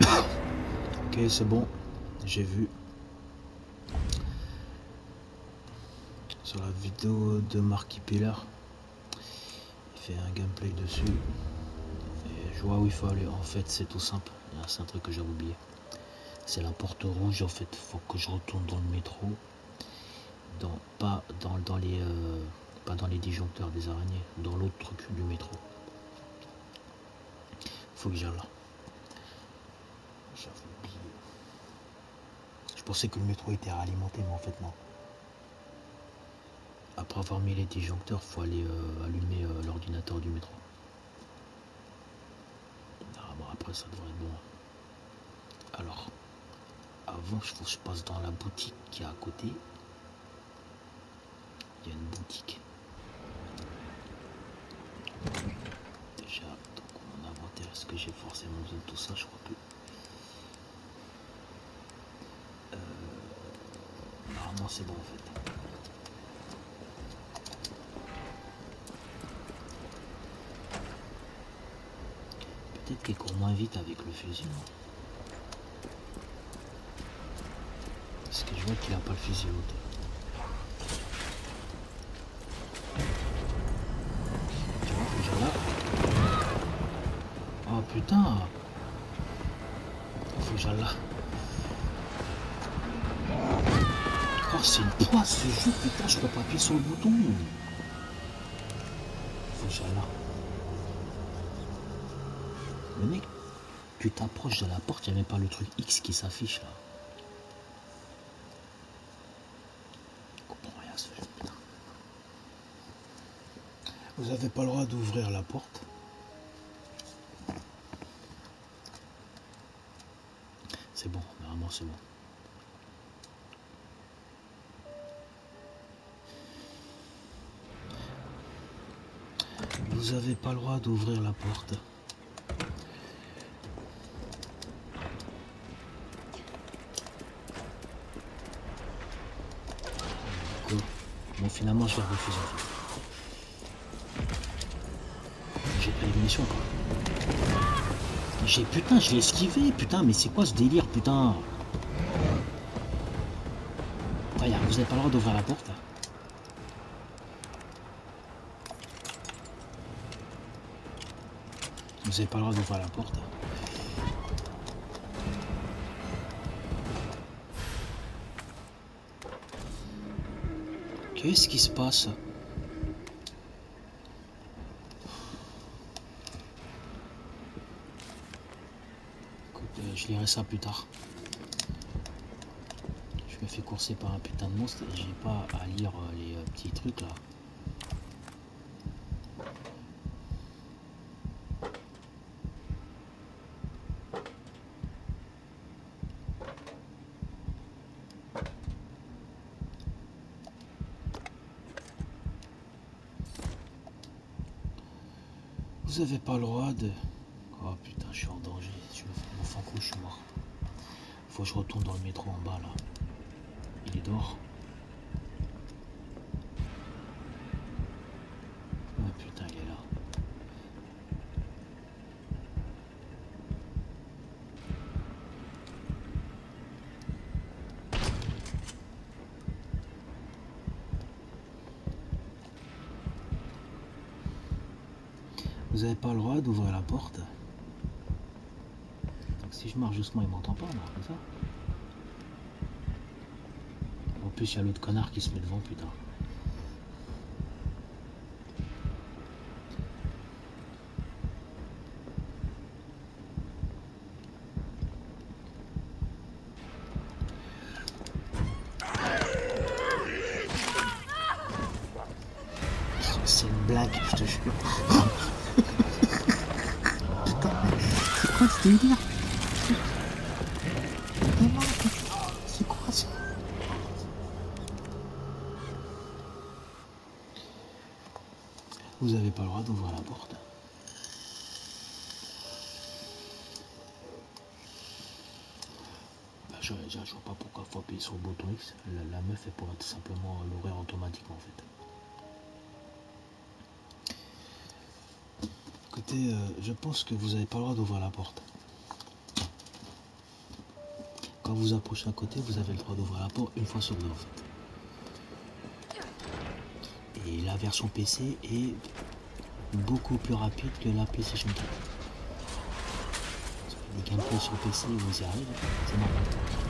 ok, c'est bon. J'ai vu. Sur la vidéo de Marky Piller. Il fait un gameplay dessus. Et je vois où il faut aller. En fait, c'est tout simple. C'est un truc que j'ai oublié. C'est la porte rouge. En fait, faut que je retourne dans le métro. Dans, pas dans, dans les... Euh, pas dans les disjoncteurs des araignées. Dans l'autre truc du métro. Faut que j'aille là. Pensais que le métro était réalimenté, mais en fait non. Après avoir mis les disjoncteurs, faut aller euh, allumer euh, l'ordinateur du métro. Ah, bon, après ça devrait être bon. Alors, avant, je faut que je passe dans la boutique qui est à côté. Il y a une boutique. Déjà, donc mon inventaire, est-ce que j'ai forcément besoin de tout ça? Je crois c'est bon en fait. Peut-être qu'il court moins vite avec le fusil. Parce que je vois qu'il a pas le fusil. Sur le bouton. Le mec, tu t'approches de la porte, il n'y a même pas le truc X qui s'affiche là. Vous avez pas le droit d'ouvrir la porte. C'est bon, normalement c'est bon. Vous n'avez pas le droit d'ouvrir la porte. Bon, finalement, je vais refuser. J'ai pas de mission, quoi. J'ai putain, je l'ai esquivé, putain, mais c'est quoi ce délire, putain? Regarde, vous n'avez pas le droit d'ouvrir la porte. Vous n'avez pas le droit d'ouvrir la porte. Qu'est-ce qui se passe? Écoute, je lirai ça plus tard. Je me fais courser par un putain de monstre et j'ai pas à lire euh, les euh, petits trucs là. Pas le droit de... Oh putain, je suis en danger. Je me fais mon coup, je suis mort. Faut que je retourne dans le métro en bas là. Il est dehors. Vous n'avez pas le droit d'ouvrir la porte. Donc si je marche justement, il m'entend pas. En plus, il y a l'autre connard qui se met devant, putain. C'est une blague, je te jure. C'est quoi ça Vous avez pas le droit d'ouvrir la porte. Bah, je, je, vois pas pourquoi il faut sur le bouton X. La, meuf elle pourrait tout simplement l'ouvrir automatiquement en fait. Écoutez, euh, je pense que vous n'avez pas le droit d'ouvrir la porte. Quand vous approchez à côté, vous avez le droit d'ouvrir la porte une fois sur deux en fait. Et la version PC est beaucoup plus rapide que la PlayStation 4. Les gameplays sur PC, vous y arrivez, c'est.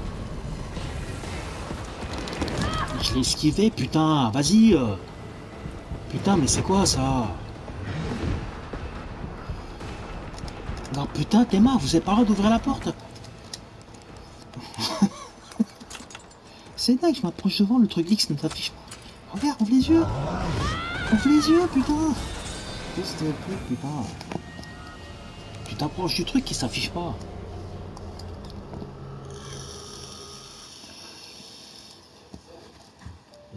Je l'ai esquivé, putain, vas-y euh. Putain, mais c'est quoi ça? Non, putain, marre, vous avez pas le droit d'ouvrir la porte C'est dingue, je m'approche devant, le truc X ne s'affiche pas. Regarde, ouvre les yeux Ouvre les yeux, putain Qu'est-ce que putain? Tu t'approches du truc qui s'affiche pas.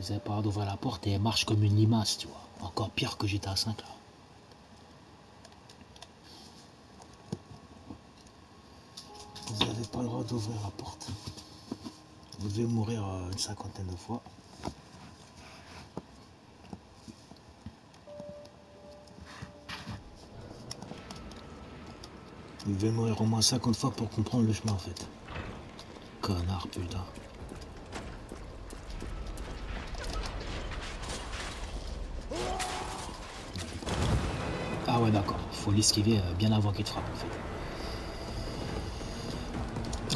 Le droit d'ouvrir la porte et elle marche comme une limace, tu vois. Encore pire que j'étais à 5 là. Vous n'avez pas le droit d'ouvrir la porte. Vous devez mourir euh, une cinquantaine de fois. Vous devez mourir au moins 50 fois pour comprendre le chemin en fait. Connard putain. Ah ouais d'accord, faut l'esquiver euh, bien avant qu'il te frappe en fait.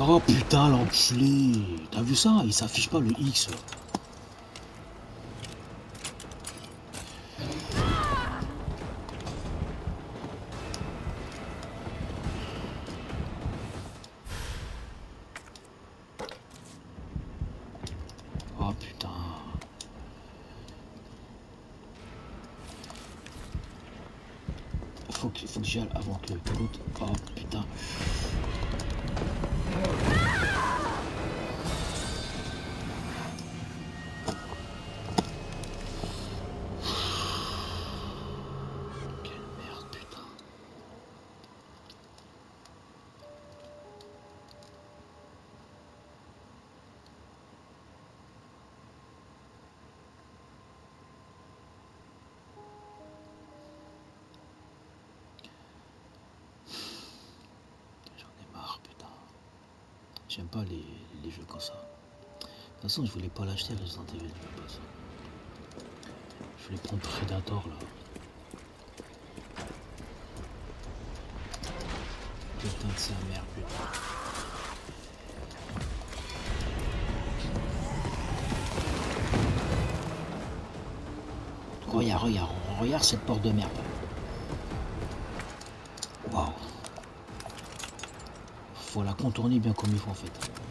Oh putain l'enculé T'as vu ça? Il s'affiche pas le X. Faut que, faut que j'y aille avant que l'autre... Oh putain. Pas les, les jeux comme ça. De toute façon, je voulais pas l'acheter Resident Evil, je pas ça. Je voulais prendre Predator là. Putain de sa putain. Regarde, regarde, regarde cette porte de merde. Faut la contourner bien comme il faut en fait.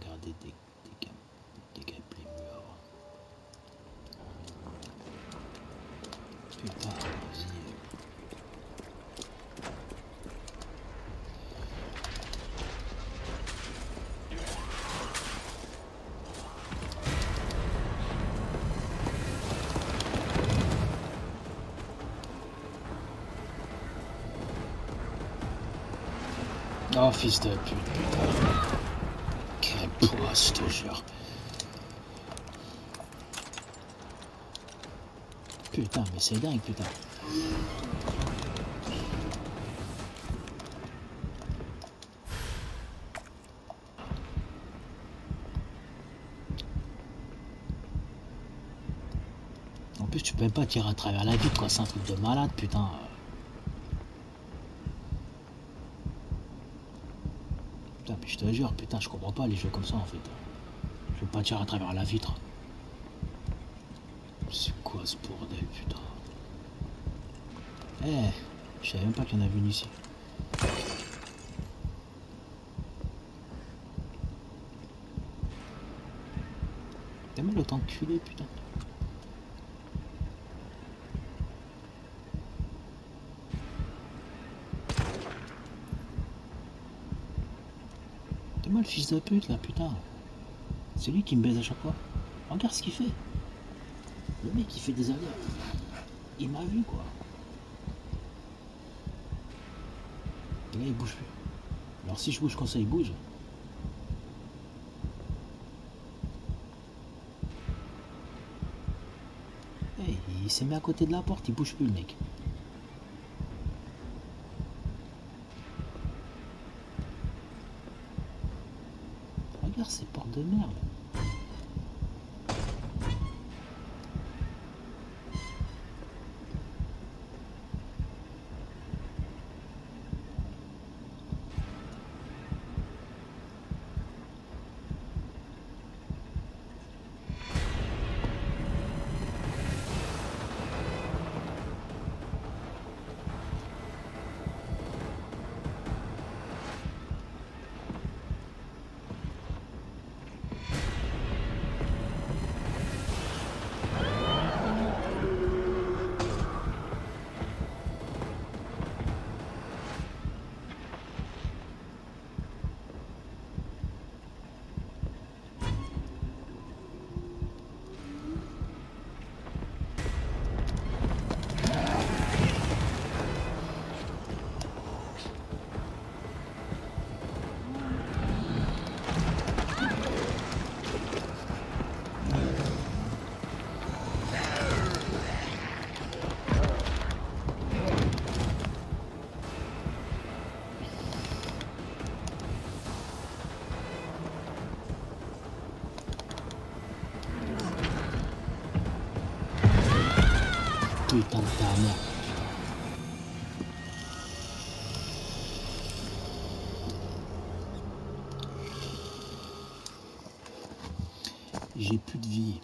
Regarder des, des, des mieux avant. Putain, vas-y. Oh fils de pute, putain. Poids, je te jure. Putain, mais c'est dingue, putain. En plus, tu peux même pas tirer à travers la vitre, quoi. C'est un truc de malade, putain. te jure, putain, je comprends pas les jeux comme ça en fait. Je veux pas tirer à travers la vitre. C'est quoi ce bordel, putain? Eh, je savais même pas qu'il y en avait une ici. T'as mal autant de culé, putain. Fils de pute là, putain. C'est lui qui me baise à chaque fois. Regarde ce qu'il fait. Le mec il fait des alertes. Il m'a vu quoi. Et là il bouge plus. Alors si je bouge quand ça il bouge. Hey, il s'est mis à côté de la porte, il bouge plus le mec. Regarde ces portes de merde. J'ai plus de vie.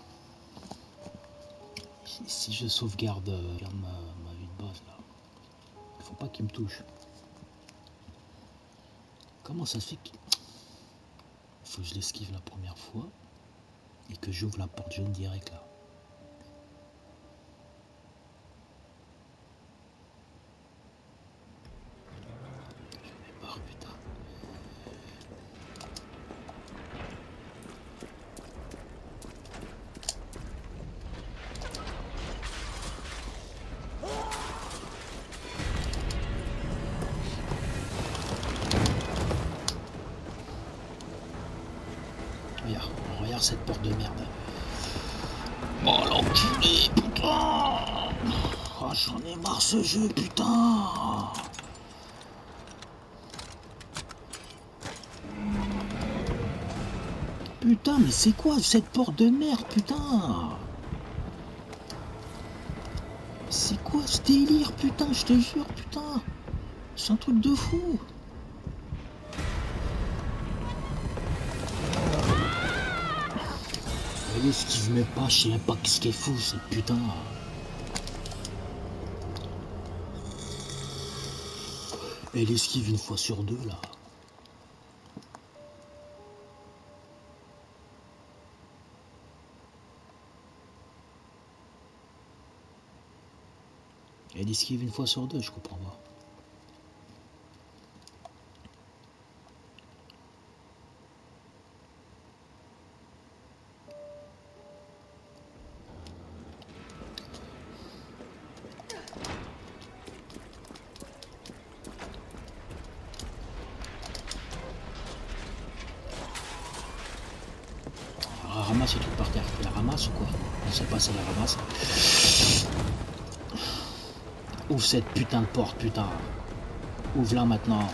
Si je sauvegarde euh, ma vie de base là, il faut pas qu'il me touche. Comment ça se fait qu'il faut que je l'esquive la première fois et que j'ouvre la porte jaune direct là? Cette porte de merde. Oh l'enculé, putain. Oh j'en ai marre ce jeu, putain. Putain, mais c'est quoi cette porte de merde, putain? C'est quoi ce délire, putain, je te jure, putain? C'est un truc de fou Elle esquive même pas, je sais même pas qu'est-ce qu'elle fout, cette putain Elle esquive une fois sur deux, là. Elle esquive une fois sur deux, je comprends pas. Elle ramasse les trucs par terre. Elle la ramasse ou quoi Je sais pas si elle la ramasse. Ouvre cette putain de porte, putain. Ouvre-la maintenant.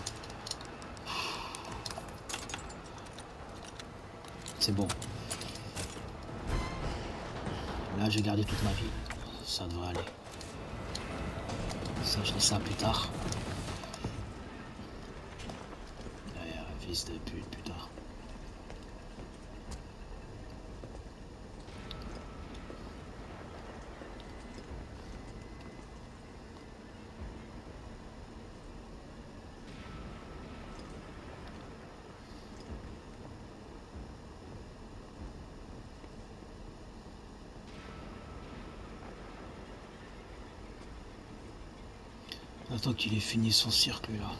C'est bon. Là, j'ai gardé toute ma vie. Ça devrait aller. Ça, je ça plus tard. Fils de pute, putain. Attends qu'il ait fini son cirque là.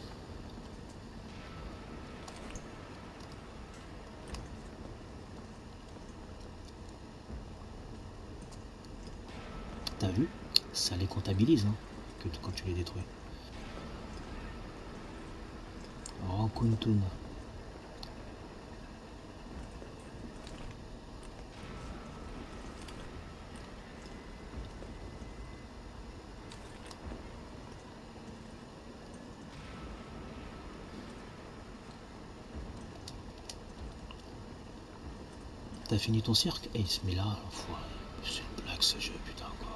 T'as vu? Ça les comptabilise hein, que quand tu les détruis. Rankuntun. T'as fini ton cirque Et il se met là, l'enfoiré. C'est une blague ce jeu, putain quoi.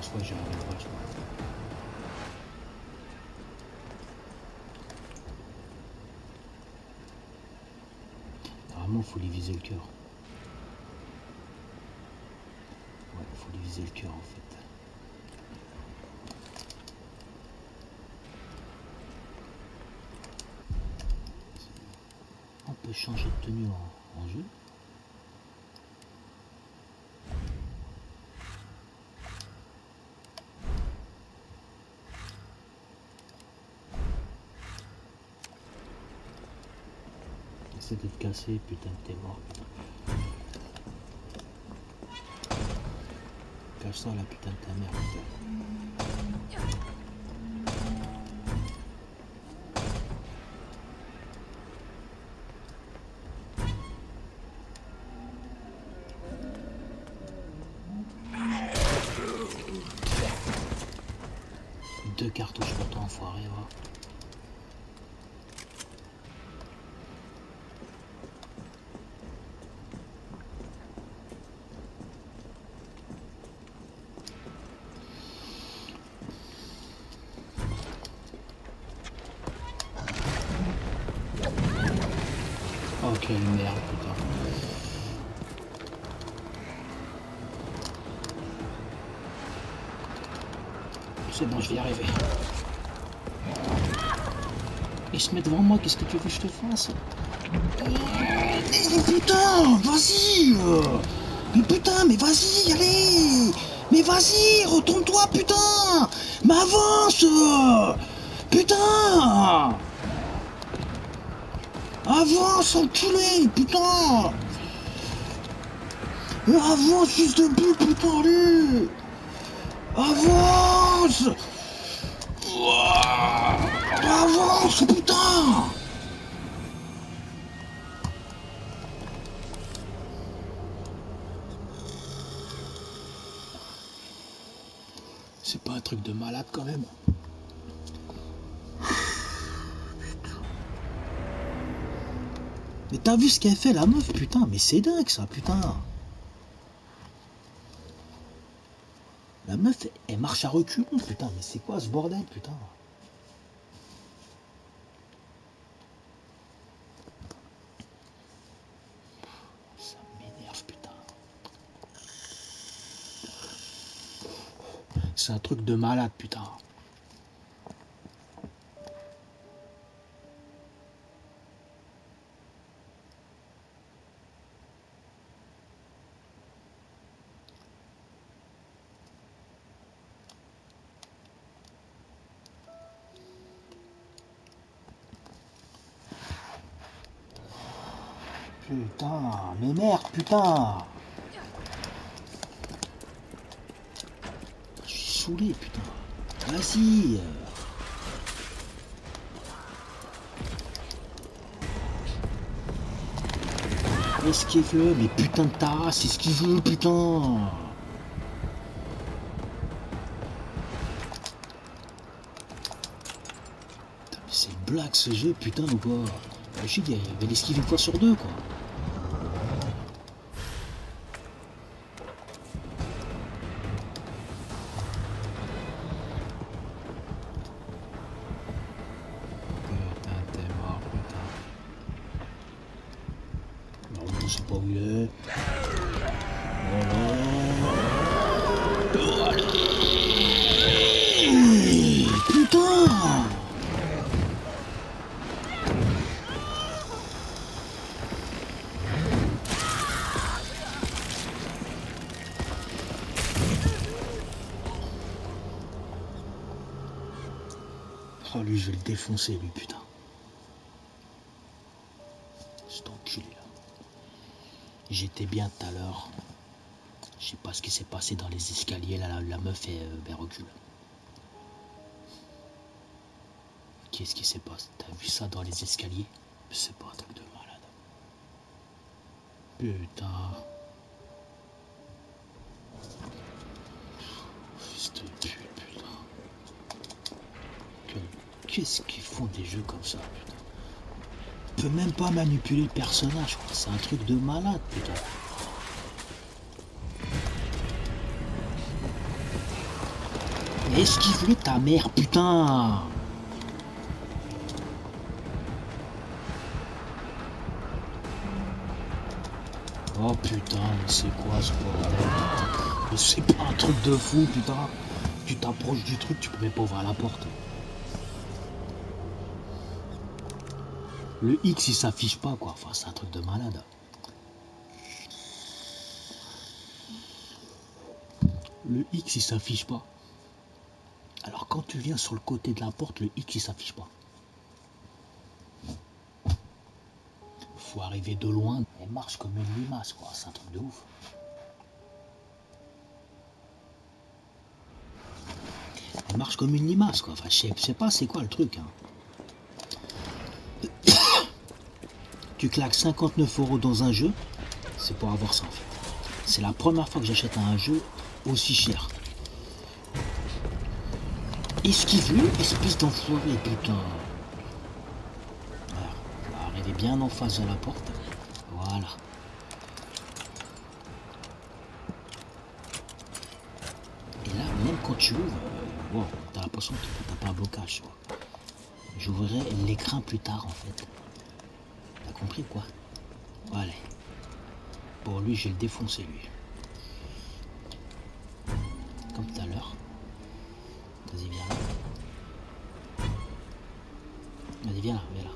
Crois que j'y arriverai je crois. Faut lui viser le cœur. Ouais, en fait. On peut changer de tenue en, en jeu. De te casser, putain, t'es mort. Cache ça, la putain de. C'est bon, je vais y arriver. Il se met devant moi, qu'est-ce que tu veux que je te fasse? Mais putain, vas-y euh. Mais putain, mais vas-y, allez. Mais vas-y, retourne-toi, putain. Mais avance euh. Putain. Avance, enculé, putain. Avance, fils de pute, putain, allez. Avance Avance, putain. C'est pas un truc de malade quand même. Mais t'as vu ce qu'elle fait la meuf, putain, mais c'est dingue ça, putain. La meuf, elle marche à reculons, putain, mais c'est quoi ce bordel, putain Ça m'énerve, putain. C'est un truc de malade, putain. Mais merde, putain Je suis saoulé, putain. Vas-y Esquive-le, mais putain de ta race, esquive-le, putain Putain, mais c'est une blague ce jeu, putain ou quoi Je dis, il va l'esquiver une fois sur deux, quoi. Défoncer, lui, putain. C'est enculé, là. J'étais bien tout à l'heure. Je sais pas ce qui s'est passé dans les escaliers, là, la, meuf est euh, recul. Qu'est-ce qui s'est passé? T'as vu ça dans les escaliers? C'est pas un truc de malade. Putain. Qu'est-ce qu'ils font des jeux comme ça, putain On peut même pas manipuler le personnage, quoi. C'est un truc de malade, putain. Esquive-le ta mère, putain Oh putain, mais c'est quoi ce bordel c'est pas un truc de fou, putain Tu t'approches du truc, tu peux même pas ouvrir la porte. Le X il s'affiche pas quoi, enfin c'est un truc de malade. Le X il s'affiche pas. Alors quand tu viens sur le côté de la porte, le X il s'affiche pas. Faut arriver de loin. Elle marche comme une limace quoi, c'est un truc de ouf. Elle marche comme une limace quoi, enfin je sais pas c'est quoi le truc. Hein. Tu claques 59 euros dans un jeu, c'est pour avoir ça en fait. C'est la première fois que j'achète un jeu aussi cher. Esquive-le, espèce d'enfoiré, putain. Voilà, on va arriver bien en face de la porte. Voilà. Et là, même quand tu ouvres, euh, t'as l'impression que t'as pas un blocage. J'ouvrirai l'écran plus tard en fait compris quoi Voilà. Bon, lui, je vais le défoncer, lui. Comme tout à l'heure. Vas-y, viens là. Vas-y, viens là, viens là.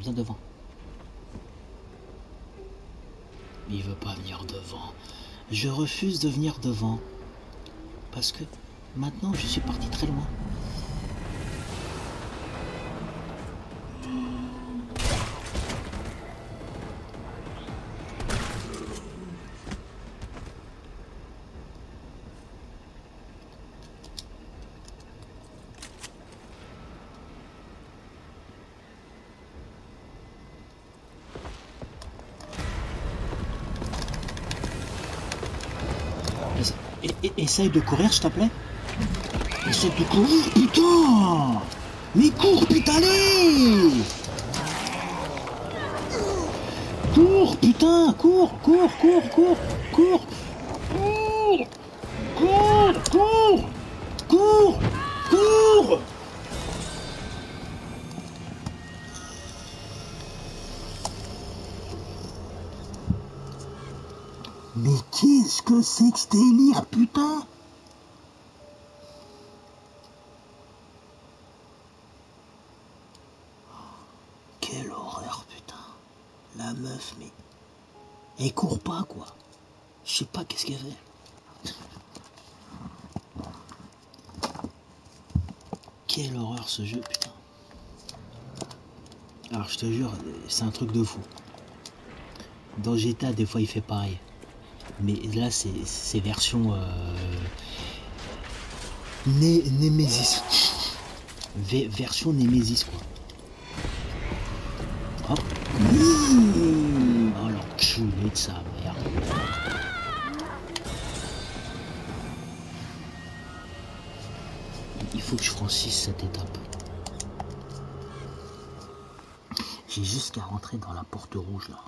Viens devant. Il veut pas venir devant. Je refuse de venir devant. Parce que maintenant, je suis parti très loin. Essaye de courir, s'il te plaît. Essaye de courir, putain. Mais cours, putain, allez. Cours, putain Cours, cours, cours, cours, cours. Cours que c'est que ce délire, putain Quelle horreur, putain. La meuf, mais... Elle court pas, quoi. Je sais pas qu'est-ce qu'elle fait. Quelle horreur ce jeu, putain. Alors je te jure, c'est un truc de fou. Dans GTA, des fois, il fait pareil mais là c'est version euh, Nemesis. Version Nemesis quoi. Mmh. oh l'enculé de sa mère. Il faut que je franchisse cette étape. J'ai juste qu'à rentrer dans la porte rouge là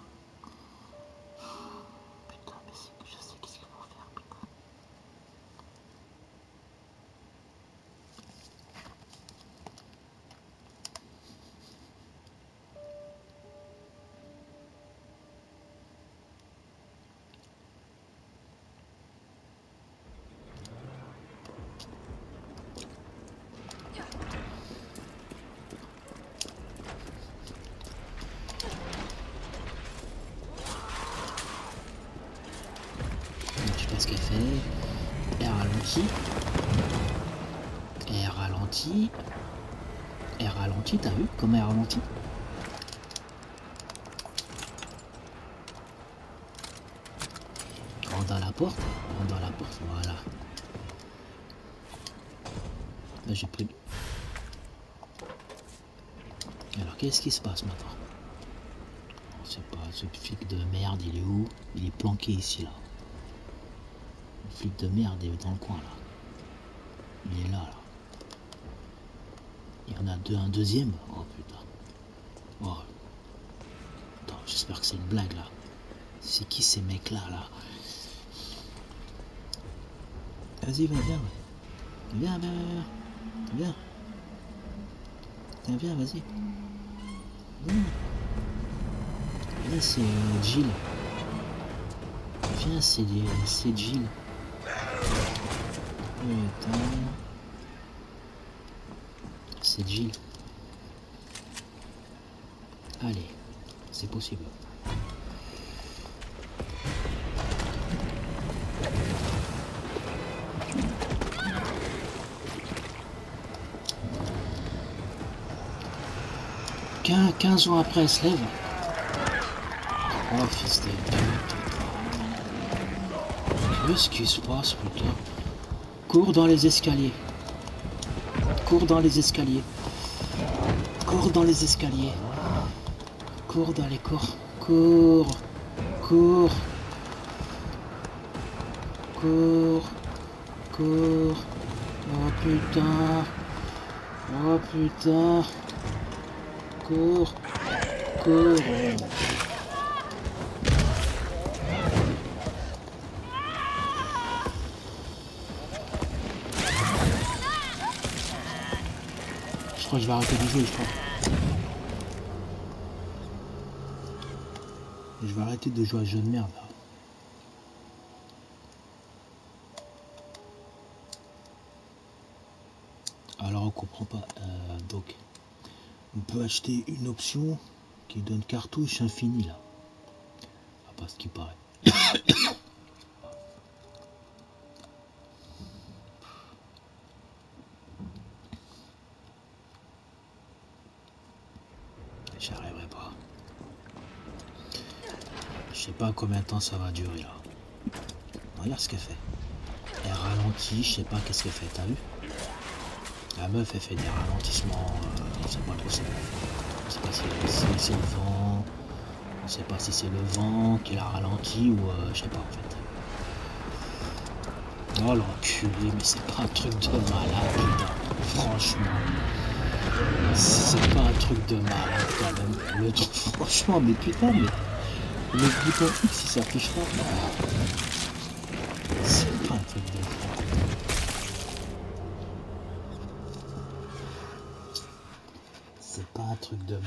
J'ai pris... Alors qu'est-ce qui se passe maintenant? Sait pas, ce flic de merde il est où? Il est planqué ici là. Le flic de merde est dans le coin là. Il est là là. Il y en a deux, un deuxième? Oh putain. Oh. Attends, j'espère que c'est une blague là. C'est qui ces mecs là? Là Vas-y, viens, viens. Viens, viens, viens. Viens. Viens, viens, vas-y. Viens. C'est euh, Gilles. Viens, c'est c'est Gilles. Putain. C'est Gilles. Allez, c'est possible. Quin- 15 ans après, elle se lève. Oh, fils de. Qu'est-ce qui se passe, putain? Cours dans les escaliers. Cours dans les escaliers. Cours dans les escaliers. Cours dans les cours. Cours. Cours. Cours. Cours. Oh putain. Oh putain. Cours. Cours. Je crois que je vais arrêter de jouer, je crois. Je vais arrêter de jouer à jeu de merde. Alors on comprend pas. Euh, donc on peut acheter une option qui donne cartouche infinie là. Ah, pas ce qui paraît. J'y arriverai pas. Je sais pas combien de temps ça va durer là. Regarde ce qu'elle fait. Elle ralentit, je sais pas qu'est-ce qu'elle fait, t'as vu? La meuf elle fait des ralentissements, euh, on sait pas trop ce qu'elle fait. On sait pas si, c'est le vent, on sait pas si c'est le vent qui la ralentit ou euh, je sais pas en fait. Oh l'enculé, mais c'est pas un truc de malade putain, franchement. C'est pas un truc de malade quand même. Le truc, franchement, mais putain, mais le bouton X il s'affiche. C'est pas truc de.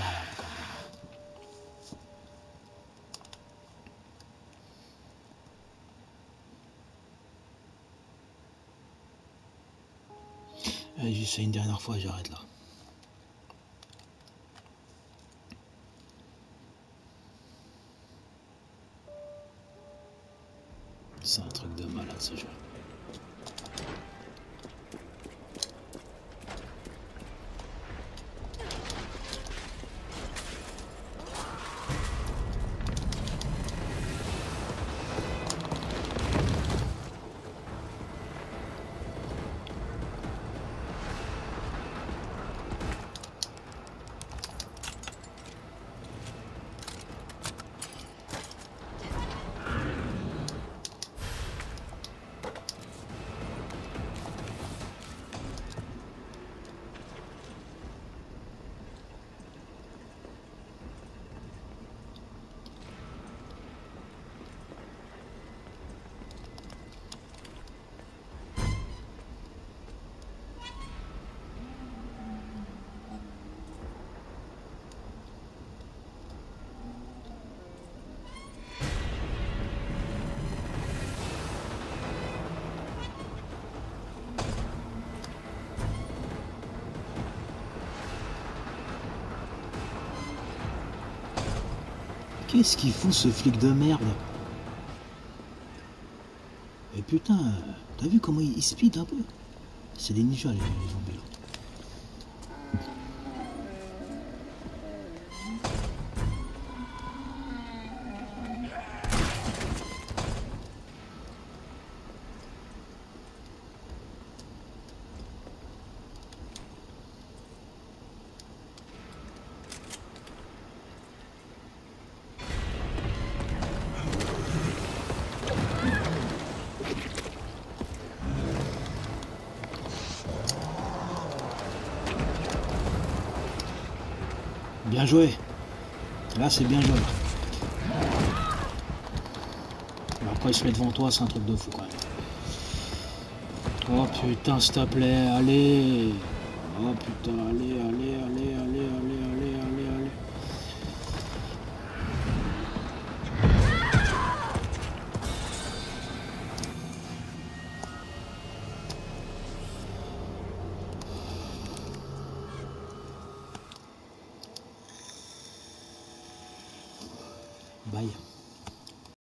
Allez, j'essaie une dernière fois, j'arrête là. Qu'est-ce qu'il fout ce flic de merde? Et putain, t'as vu comment il, speed un peu? C'est des ninjas les, les Joué. Là, c'est bien joué. Alors, quand il se met devant toi, c'est un truc de fou quand même. Oh putain, s'il te plaît, allez. Oh putain, allez, allez, allez, allez, allez, allez,